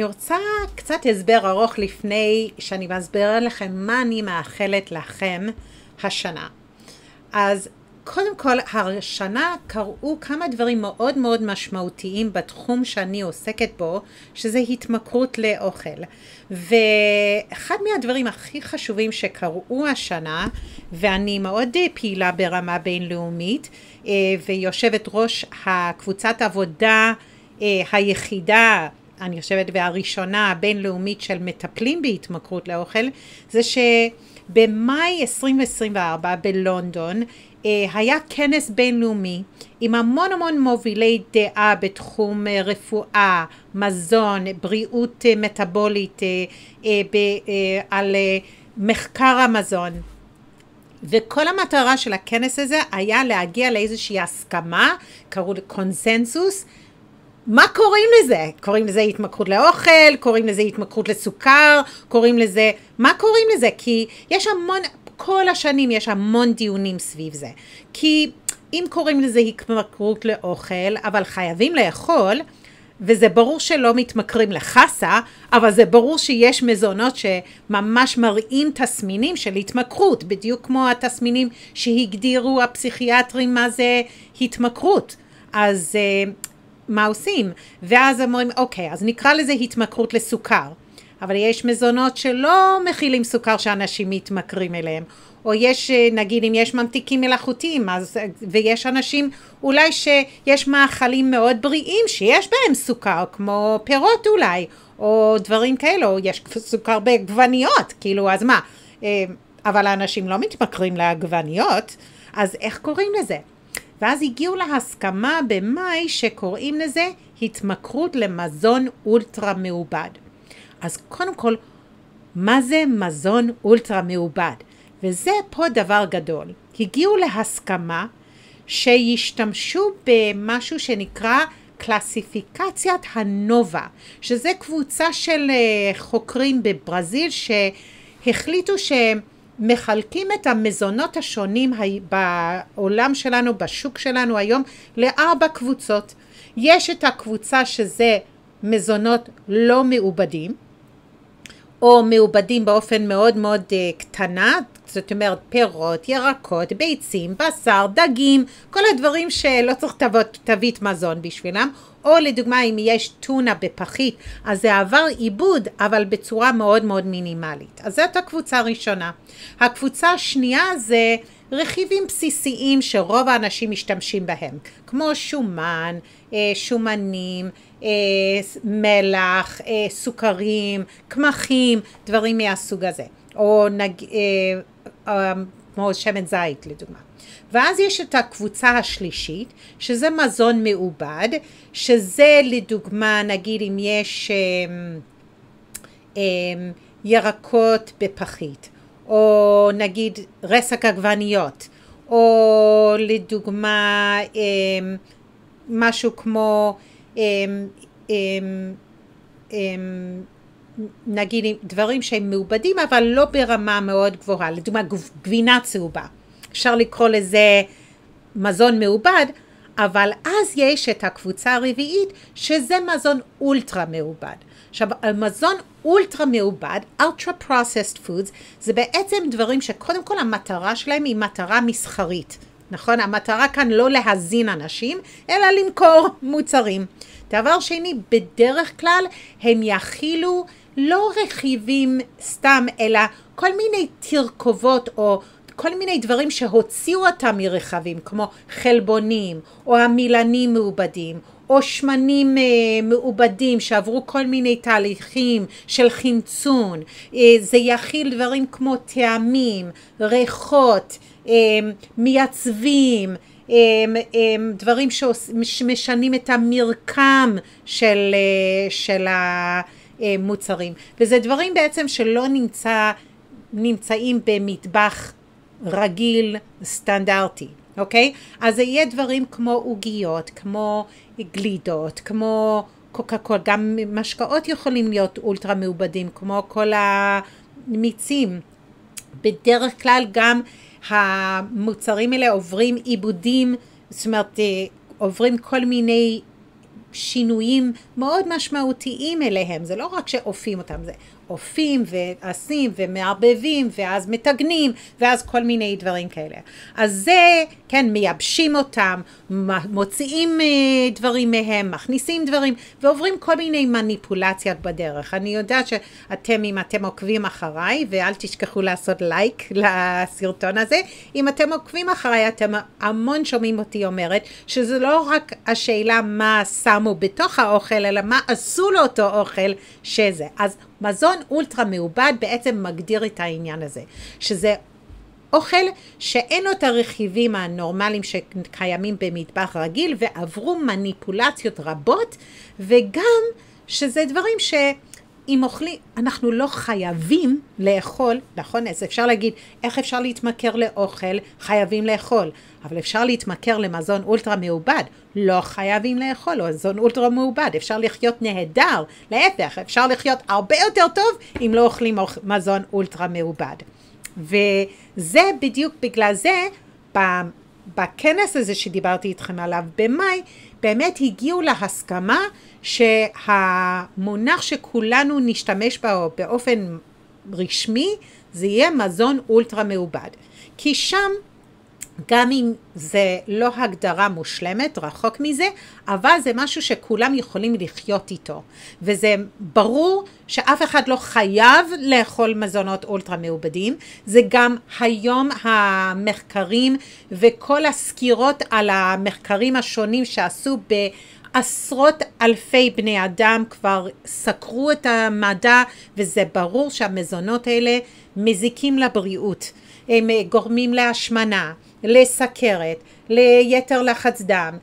אני רוצה קצת הסבר ארוך לפני שאני מסבירה לכם מה אני מאחלת לכם השנה. אז קודם כל, השנה קרו כמה דברים מאוד מאוד משמעותיים בתחום שאני עוסקת בו, שזה התמכרות לאוכל. ואחד מהדברים הכי חשובים שקרו השנה, ואני מאוד פעילה ברמה בינלאומית, אה, ויושבת ראש הקבוצת עבודה אה, היחידה אני חושבת, והראשונה הבינלאומית של מטפלים בהתמכרות לאוכל, זה שבמאי 2024 בלונדון אה, היה כנס בינלאומי עם המון המון מובילי דעה בתחום אה, רפואה, מזון, בריאות אה, מטאבולית, על מחקר המזון. וכל המטרה של הכנס הזה היה להגיע לאיזושהי הסכמה, קראו לקונסנזוס, מה קוראים לזה? קוראים לזה התמכרות לאוכל, קוראים לזה התמכרות לסוכר, קוראים לזה... מה קוראים לזה? כי יש המון, כל השנים יש המון דיונים סביב זה. כי אם קוראים לזה התמכרות לאוכל, אבל חייבים לאכול, וזה ברור שלא מתמכרים לחסה, אבל זה ברור שיש מזונות שממש מראים תסמינים של התמכרות, בדיוק כמו התסמינים שהגדירו הפסיכיאטרים מה זה התמכרות. אז אה, מה עושים? ואז אומרים, אוקיי, אז נקרא לזה התמכרות לסוכר. אבל יש מזונות שלא מכילים סוכר שאנשים מתמכרים אליהם. או יש, נגיד, אם יש ממתיקים מלאכותיים, אז, ויש אנשים, אולי שיש מאכלים מאוד בריאים שיש בהם סוכר, כמו פירות אולי, או דברים כאלו, או יש סוכר בעגבניות, כאילו, אז מה? אה, אבל האנשים לא מתמכרים לעגבניות, אז איך קוראים לזה? ואז הגיעו להסכמה במאי שקוראים לזה התמכרות למזון אולטרה מעובד. אז קודם כל, מה זה מזון אולטרה מעובד? וזה פה דבר גדול. הגיעו להסכמה שישתמשו במשהו שנקרא קלסיפיקציית הנובה, שזה קבוצה של אה, חוקרים בברזיל שהחליטו שהם מחלקים את המזונות השונים בעולם שלנו, בשוק שלנו היום, לארבע קבוצות. יש את הקבוצה שזה מזונות לא מעובדים, או מעובדים באופן מאוד מאוד uh, קטנה, זאת אומרת פירות, ירקות, ביצים, בשר, דגים, כל הדברים שלא צריך תווית מזון בשבילם, או לדוגמה אם יש טונה בפחית אז זה עבר עיבוד אבל בצורה מאוד מאוד מינימלית. אז זאת הקבוצה הראשונה. הקבוצה השנייה זה רכיבים בסיסיים שרוב האנשים משתמשים בהם, כמו שומן, אה, שומנים, אה, מלח, אה, סוכרים, קמחים, דברים מהסוג הזה, או נג... כמו שמן זית לדוגמה. ואז יש את הקבוצה השלישית, שזה מזון מעובד, שזה לדוגמה, נגיד אם יש um, um, ירקות בפחית, או נגיד רסק עגבניות, או לדוגמה um, משהו כמו um, um, נגיד דברים שהם מעובדים אבל לא ברמה מאוד גבוהה, לדוגמה גבינה צהובה. אפשר לקרוא לזה מזון מעובד, אבל אז יש את הקבוצה הרביעית שזה מזון אולטרה מעובד. עכשיו, מזון אולטרה מעובד, ultra processed foods, זה בעצם דברים שקודם כל המטרה שלהם היא מטרה מסחרית. נכון? המטרה כאן לא להזין אנשים, אלא למכור מוצרים. דבר שני, בדרך כלל הם יכילו לא רכיבים סתם, אלא כל מיני תרכובות או כל מיני דברים שהוציאו אותם מרכבים, כמו חלבונים, או המילנים מעובדים, או שמנים אה, מעובדים שעברו כל מיני תהליכים של חמצון. אה, זה יכיל דברים כמו טעמים, ריחות, אה, מייצבים, אה, אה, דברים שמשנים את המרקם של, אה, של המוצרים. וזה דברים בעצם שלא נמצא, נמצאים במטבח רגיל, סטנדרטי, אוקיי? אז זה יהיה דברים כמו עוגיות, כמו גלידות, כמו קוקה קול, גם משקאות יכולים להיות אולטרה מעובדים, כמו כל המיצים. בדרך כלל גם המוצרים האלה עוברים עיבודים, זאת אומרת אה, עוברים כל מיני שינויים מאוד משמעותיים אליהם, זה לא רק שאופים אותם, זה אופים ועשים ומערבבים ואז מטגנים ואז כל מיני דברים כאלה. אז זה, כן, מייבשים אותם, מוציאים אה, דברים מהם, מכניסים דברים ועוברים כל מיני מניפולציות בדרך. אני יודעת שאתם, אם אתם עוקבים אחריי, ואל תשכחו לעשות לייק לסרטון הזה, אם אתם עוקבים אחריי אתם המון שומעים אותי אומרת שזה לא רק השאלה מה שמו בתוך האוכל, אלא מה עשו לאותו אוכל שזה. אז מזון אולטרה מעובד בעצם מגדיר את העניין הזה, שזה אוכל שאין לו את הרכיבים הנורמליים שקיימים במטבח רגיל ועברו מניפולציות רבות וגם שזה דברים ש... אם אוכלים, אנחנו לא חייבים לאכול, נכון? אז אפשר להגיד, איך אפשר להתמכר לאוכל? חייבים לאכול. אבל אפשר להתמכר למזון אולטרה מעובד, לא חייבים לאכול מזון אולטרה מעובד, אפשר לחיות נהדר, להפך, אפשר לחיות הרבה יותר טוב אם לא אוכלים מזון אולטרה מעובד. וזה בדיוק בגלל זה, בכנס הזה שדיברתי איתכם עליו במאי, באמת הגיעו להסכמה שהמונח שכולנו נשתמש בו באופן רשמי זה יהיה מזון אולטרה מעובד. כי שם גם אם זה לא הגדרה מושלמת, רחוק מזה, אבל זה משהו שכולם יכולים לחיות איתו. וזה ברור שאף אחד לא חייב לאכול מזונות אולטרה מעובדים, זה גם היום המחקרים וכל הסקירות על המחקרים השונים שעשו ב... עשרות אלפי בני אדם כבר סקרו את המדע וזה ברור שהמזונות האלה מזיקים לבריאות. הם גורמים להשמנה, לסכרת, ליתר לחץ דם,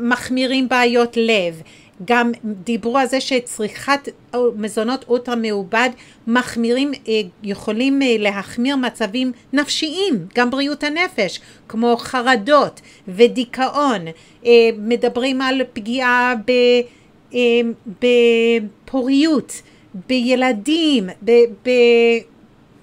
מחמירים בעיות לב, גם דיברו על זה שצריכת מזונות אולטרה מעובד מחמירים, אה, יכולים אה, להחמיר מצבים נפשיים, גם בריאות הנפש, כמו חרדות ודיכאון, אה, מדברים על פגיעה בפוריות, בילדים,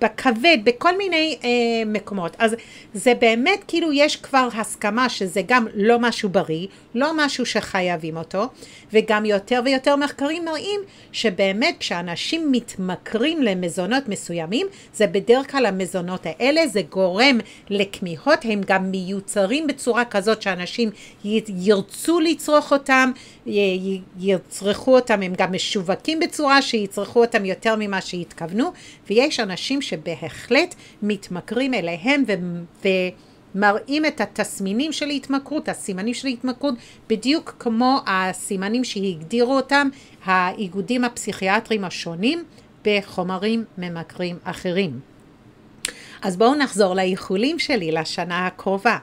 בכבד, בכל מיני אה, מקומות. אז זה באמת כאילו יש כבר הסכמה שזה גם לא משהו בריא, לא משהו שחייבים אותו, וגם יותר ויותר מחקרים מראים שבאמת כשאנשים מתמכרים למזונות מסוימים, זה בדרך כלל המזונות האלה, זה גורם לכמיהות, הם גם מיוצרים בצורה כזאת שאנשים ירצו לצרוך אותם, יצרכו אותם, הם גם משווקים בצורה שיצרכו אותם יותר ממה שהתכוונו, ויש אנשים שבהחלט מתמכרים אליהם ו... ו מראים את התסמינים של התמכרות, הסימנים של התמכרות, בדיוק כמו הסימנים שהגדירו אותם האיגודים הפסיכיאטריים השונים בחומרים ממכרים אחרים. אז בואו נחזור לאיחולים שלי לשנה הקרובה.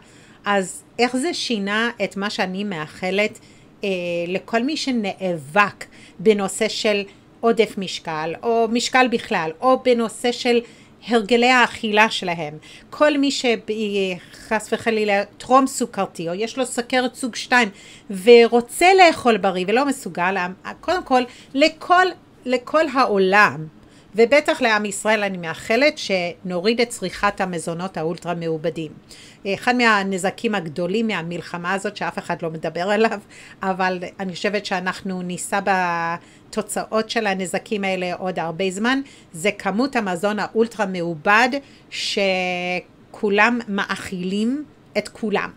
אז איך זה שינה את מה שאני מאחלת אה, לכל מי שנאבק בנושא של עודף משקל, או משקל בכלל, או בנושא של הרגלי האכילה שלהם. כל מי שחס וחלילה טרום סוכרתי, או יש לו סכרת סוג 2, ורוצה לאכול בריא ולא מסוגל, קודם כל, לכל, לכל העולם, ובטח לעם ישראל אני מאחלת שנוריד את צריכת המזונות האולטרה מעובדים. אחד מהנזקים הגדולים מהמלחמה הזאת שאף אחד לא מדבר עליו, אבל אני חושבת שאנחנו נישא בתוצאות של הנזקים האלה עוד הרבה זמן, זה כמות המזון האולטרה מעובד שכולם מאכילים את כולם.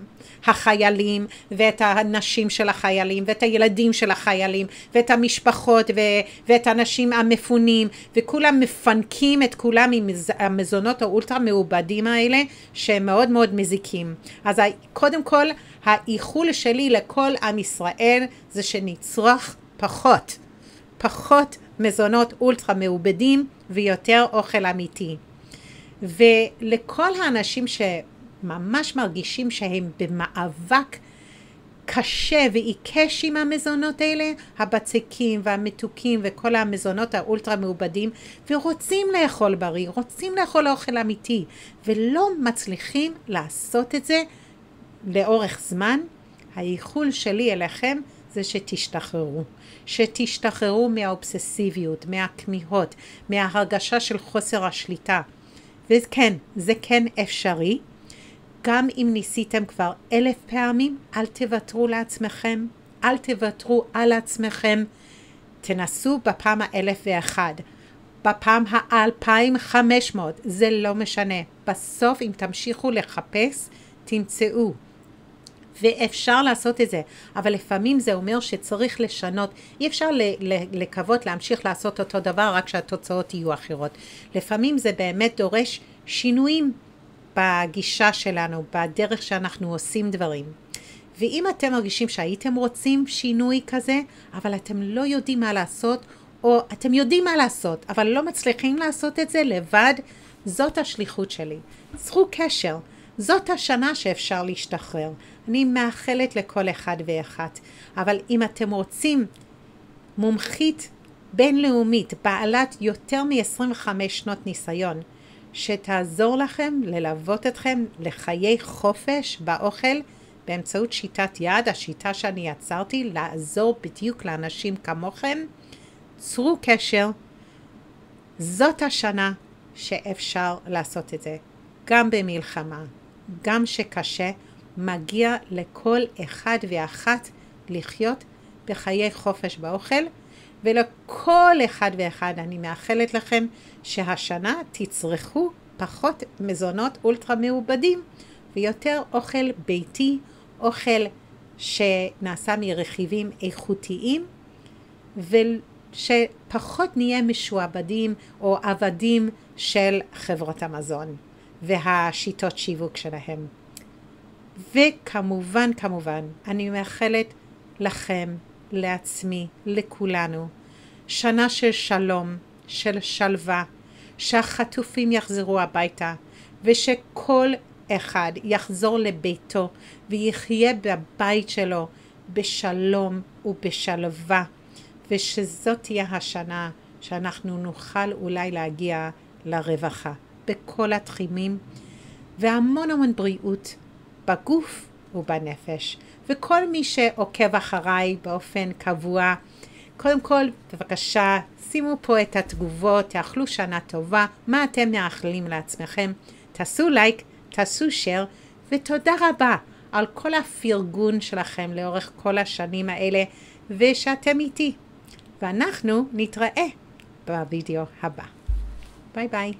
החיילים ואת הנשים של החיילים ואת הילדים של החיילים ואת המשפחות ו- ואת האנשים המפונים וכולם מפנקים את כולם עם המזונות האולטרה מעובדים האלה שהם מאוד מאוד מזיקים. אז קודם כל האיחול שלי לכל עם ישראל זה שנצרוך פחות, פחות מזונות אולטרה מעובדים ויותר אוכל אמיתי. ולכל האנשים ש... ממש מרגישים שהם במאבק קשה ועיקש עם המזונות האלה, הבצקים והמתוקים וכל המזונות האולטרה מעובדים, ורוצים לאכול בריא, רוצים לאכול אוכל אמיתי, ולא מצליחים לעשות את זה לאורך זמן, האיחול שלי אליכם זה שתשתחררו. שתשתחררו מהאובססיביות, מהכמיהות, מההרגשה של חוסר השליטה. וכן, זה כן אפשרי, גם אם ניסיתם כבר אלף פעמים, אל תוותרו לעצמכם, אל תוותרו על עצמכם. תנסו בפעם האלף ואחד, בפעם האלפיים חמש מאות, זה לא משנה. בסוף אם תמשיכו לחפש, תמצאו. ואפשר לעשות את זה, אבל לפעמים זה אומר שצריך לשנות. אי אפשר לקוות להמשיך לעשות אותו דבר רק שהתוצאות יהיו אחרות. לפעמים זה באמת דורש שינויים בגישה שלנו, בדרך שאנחנו עושים דברים. ואם אתם מרגישים שהייתם רוצים שינוי כזה, אבל אתם לא יודעים מה לעשות, או אתם יודעים מה לעשות, אבל לא מצליחים לעשות את זה לבד, זאת השליחות שלי. צרו קשר. זאת השנה שאפשר להשתחרר. אני מאחלת לכל אחד ואחת. אבל אם אתם רוצים מומחית בינלאומית, בעלת יותר מ-25 שנות ניסיון, שתעזור לכם ללוות אתכם לחיי חופש באוכל באמצעות שיטת יד, השיטה שאני יצרתי, לעזור בדיוק לאנשים כמוכם, צרו קשר. זאת השנה שאפשר לעשות את זה, גם במלחמה, גם שקשה, מגיע לכל אחד ואחת לחיות בחיי חופש באוכל, ולכל אחד ואחד אני מאחלת לכם שהשנה תצרכו פחות מזונות אולטרה מעובדים ויותר אוכל ביתי, אוכל שנעשה מרכיבים איכותיים, ושפחות נהיה משועבדים או עבדים של חברות המזון. והשיטות שיווק שלהם. וכמובן, כמובן, אני מאחלת לכם, לעצמי, לכולנו, שנה של שלום, של שלווה, שהחטופים יחזרו הביתה, ושכל אחד יחזור לביתו ויחיה בבית שלו בשלום ובשלווה, ושזאת תהיה השנה שאנחנו נוכל אולי להגיע לרווחה. בכל התחימים, והמון המון בריאות בגוף ובנפש. וכל מי שעוקב אחריי באופן קבוע, קודם כל, בבקשה, שימו פה את התגובות, תאכלו שנה טובה, מה אתם מאחלים לעצמכם, תעשו לייק, תעשו שייר, ותודה רבה על כל הפרגון שלכם לאורך כל השנים האלה, ושאתם איתי. ואנחנו נתראה בווידאו הבא. ביי ביי.